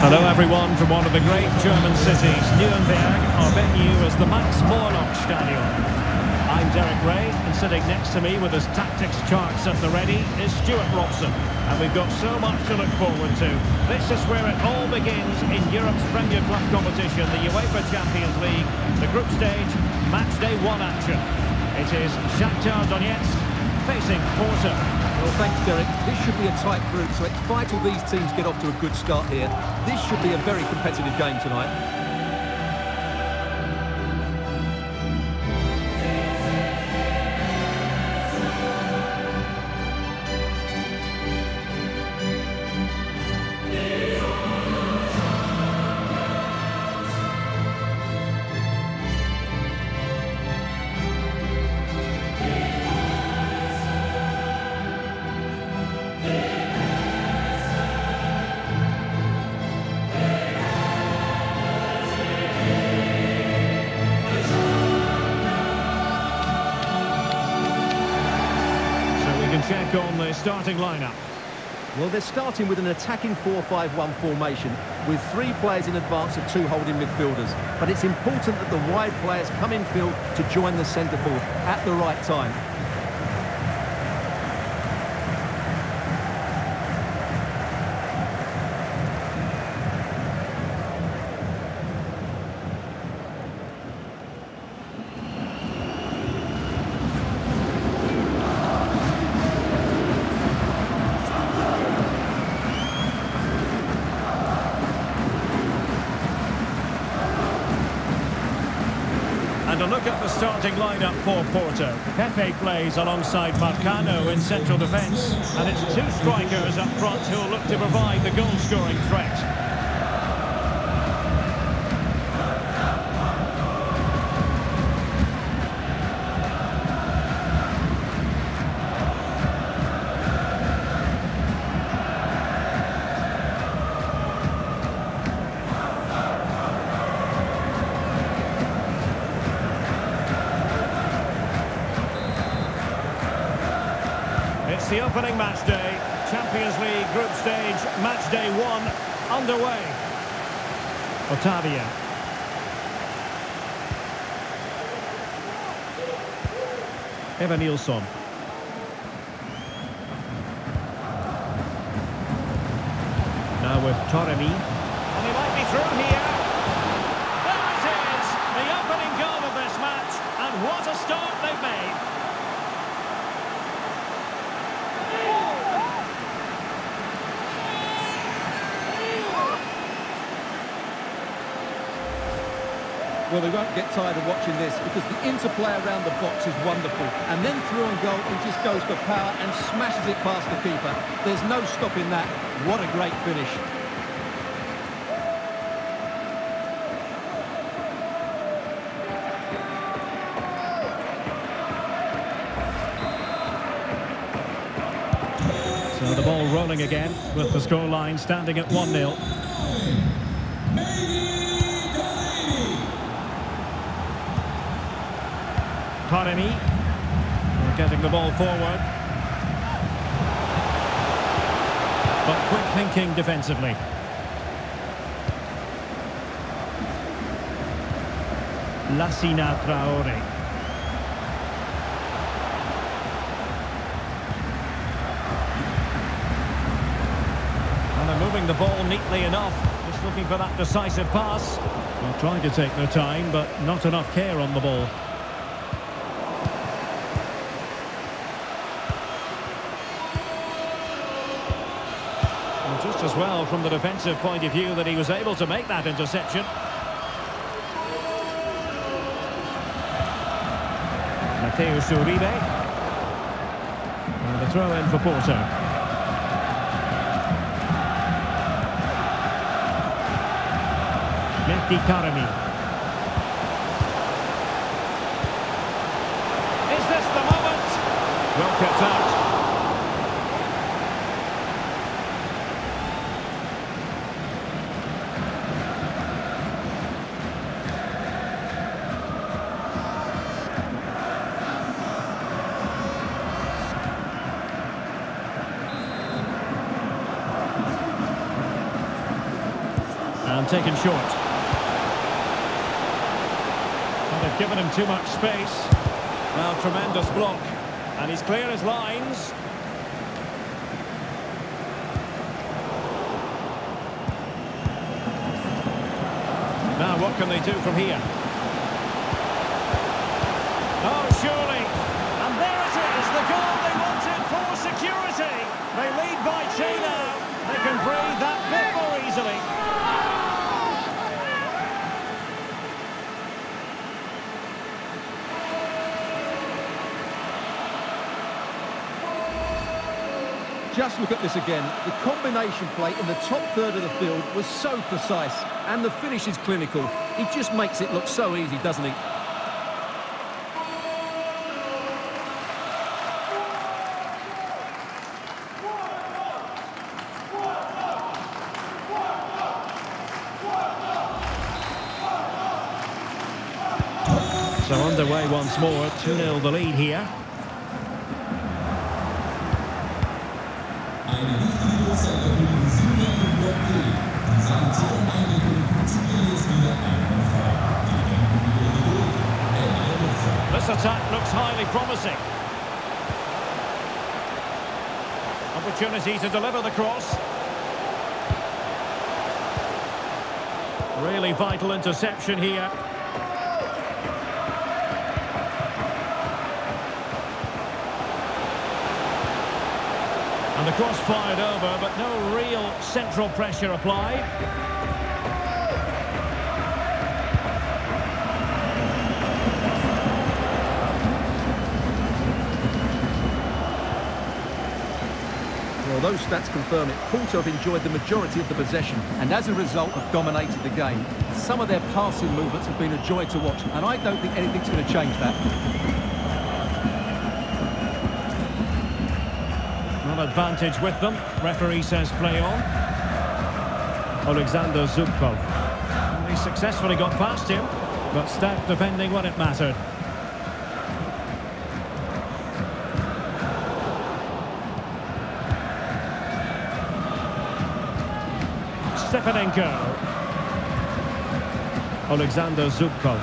Hello everyone from one of the great German cities, Nuremberg. Our venue is the Max Morlock Stadion. I'm Derek Ray, and sitting next to me with his tactics charts at the ready is Stuart Robson. And we've got so much to look forward to. This is where it all begins in Europe's Premier Club competition, the UEFA Champions League, the group stage, match day one action. It is Shakhtar Donetsk facing Porto. Well, thanks, Derek. This should be a tight group, so it's vital these teams get off to a good start here. This should be a very competitive game tonight. Check on the starting lineup. Well, they're starting with an attacking 4-5-1 formation with three players in advance of two holding midfielders. But it's important that the wide players come in field to join the centre forward at the right time. The starting lineup for Porto. Pepe plays alongside Marcano in central defence. And it's two strikers up front who'll look to provide the goal-scoring threat. It's the opening match day. Champions League group stage, match day one, underway. Otavio. Eva Nilsson. Now with Taremi. And he might be through here. It is! The opening goal of this match. And what a start they've made. Well, they won't get tired of watching this because the interplay around the box is wonderful. And then through on goal, he just goes for power and smashes it past the keeper. There's no stopping that. What a great finish. So the ball rolling again with the scoreline standing at 1-0. Taremi getting the ball forward. But quick thinking defensively. Lassina Traore. And they're moving the ball neatly enough. Just looking for that decisive pass. Well, trying to take their time, but not enough care on the ball. Just as well from the defensive point of view that he was able to make that interception. Mateus Uribe. And the throw in for Porto. Mehdi Taremi. Is this the moment? Well kept out. Taken short. Well, they've given him too much space. Well, tremendous block. And he's clear his lines. Now, what can they do from here? Oh, surely. And there it is, the goal they wanted for security. They lead by two now. They can breathe that bit more easily. Just look at this again. The combination play in the top third of the field was so precise, and the finish is clinical. He just makes it look so easy, doesn't he? So underway once more, 2-0 the lead here. This attack looks highly promising. Opportunity to deliver the cross. Really vital interception here. And the cross fired over, but no real central pressure applied. Well, those stats confirm it. Porto have enjoyed the majority of the possession and as a result have dominated the game. Some of their passing movements have been a joy to watch and I don't think anything's going to change that. Advantage with them. Referee says play on. Alexander Zubkov. He successfully got past him, but stacked defending when it mattered. Stepanenko. Alexander Zubkov.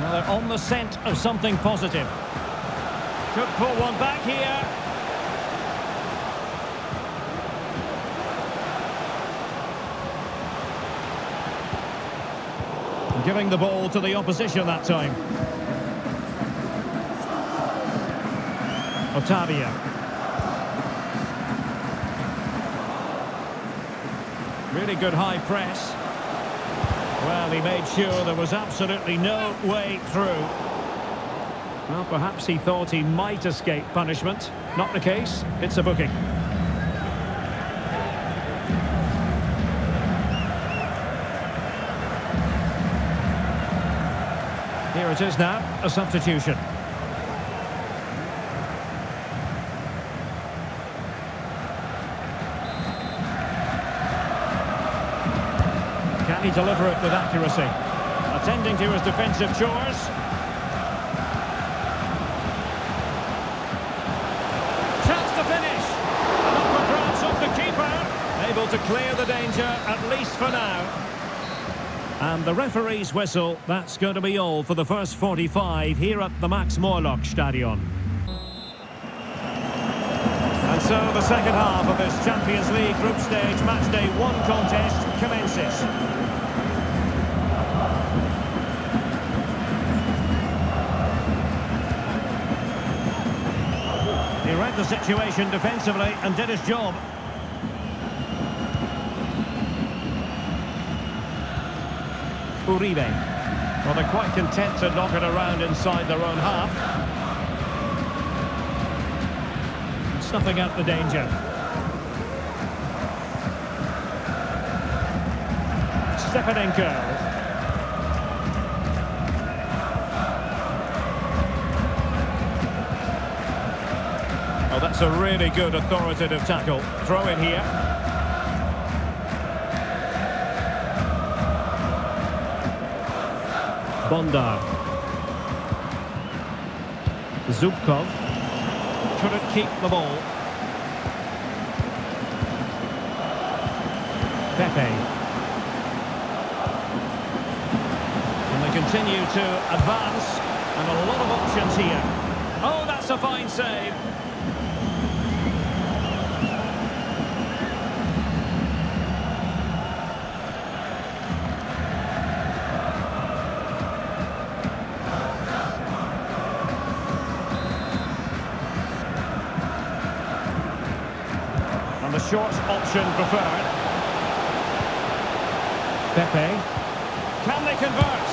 Well, they're on the scent of something positive. Could pull one back here. Giving the ball to the opposition that time. Otavio. Really good high press. Well, he made sure there was absolutely no way through. Well, perhaps he thought he might escape punishment. Not the case. It's a booking. It is now, a substitution. Can he deliver it with accuracy? Attending to his defensive chores. Chance to finish. The keeper. Able to clear the danger, at least for now. And the referee's whistle, that's going to be all for the first 45 here at the Max Morlock Stadion. And so the second half of this Champions League group stage match day one contest commences. He read the situation defensively and did his job. Uribe. Well, they're quite content to knock it around inside their own half. Snuffing out the danger. Stepanenko. Oh, that's a really good authoritative tackle. Throw in here. Bondar. Zubkov couldn't keep the ball. Pepe. And they continue to advance and a lot of options here. Oh, that's a fine save. Option preferred. Pepe. Can they convert?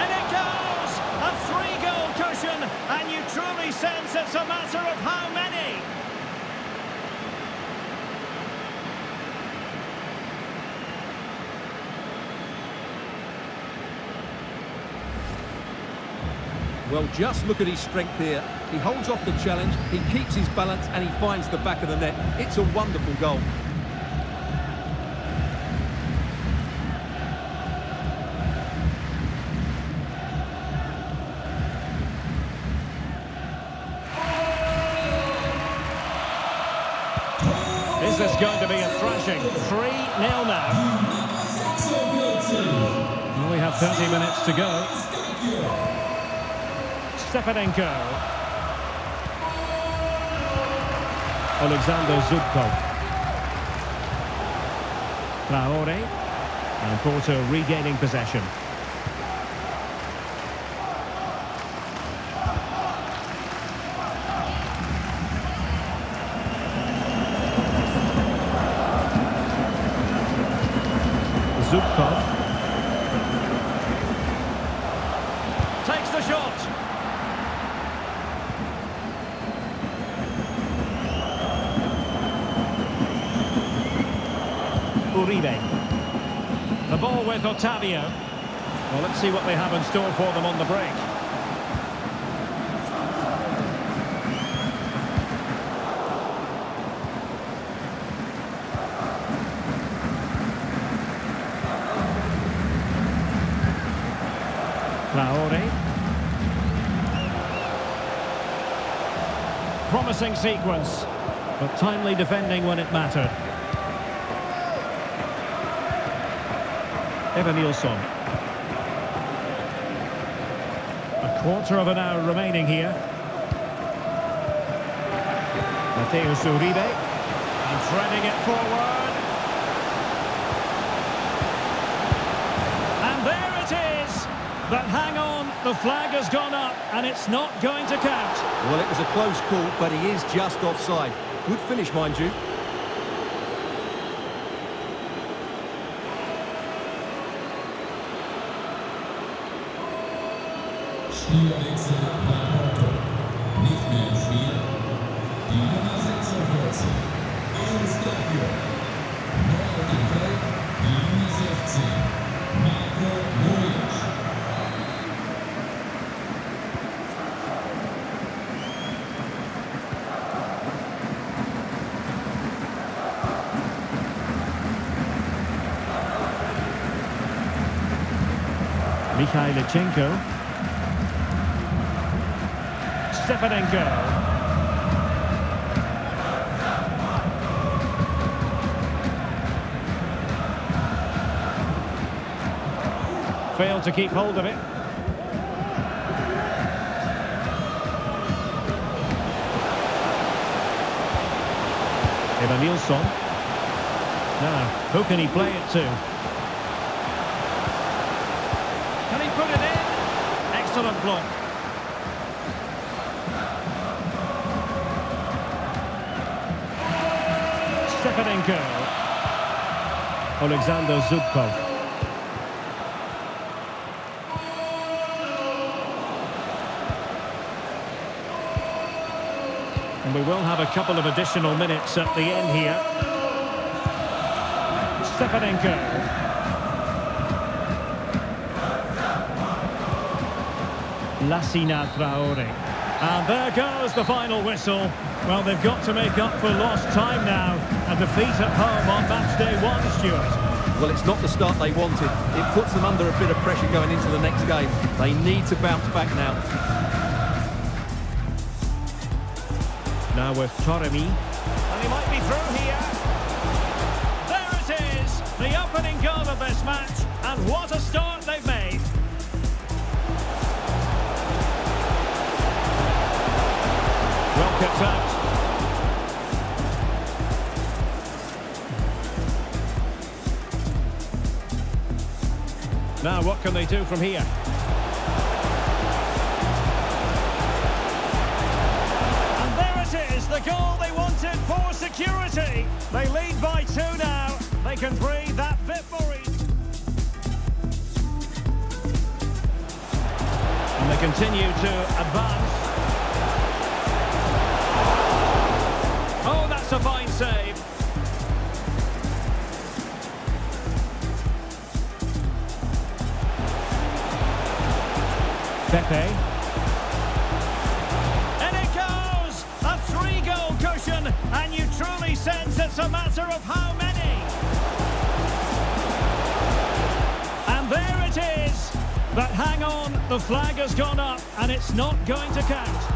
And it goes! A three-goal cushion, and you truly sense it's a matter of how many. Well, just look at his strength here. He holds off the challenge, he keeps his balance, and he finds the back of the net. It's a wonderful goal. Is this going to be a thrashing? 3-0 now. Well, we have 30 minutes to go. Stepanenko. Alexander Zubkov. Traore. And Porto regaining possession. Zubkov. Takes the shot. Uribe. The ball with Otavio. Well, let's see what they have in store for them on the break. Traore. Promising sequence, but timely defending when it mattered. Evanilson. A quarter of an hour remaining here. Mateus Uribe. And threading it forward. But hang on, the flag has gone up and it's not going to count. Well, it was a close call, but he is just offside. Good finish, mind you. Mikhailichenko. Stepanenko. Failed to keep hold of it. Evanilson. Now, who can he play it to? Block. Stepanenko. Alexander Zubkov. And we will have a couple of additional minutes at the end here. Stepanenko. Lassina Traore. And there goes the final whistle. Well, they've got to make up for lost time now. A defeat at home on match day one, Stuart. Well, it's not the start they wanted. It puts them under a bit of pressure going into the next game. They need to bounce back now. Now with Taremi. And he might be through here. There it is, the opening goal of this match. And what a start they've made. Well kept out. Now, what can they do from here? And there it is, the goal they wanted for security. They lead by two now. They can breathe that bit more. And they continue to advance. Pepe. And it goes! A three-goal cushion, and you truly sense it's a matter of how many. And there it is. But hang on, the flag has gone up and it's not going to count.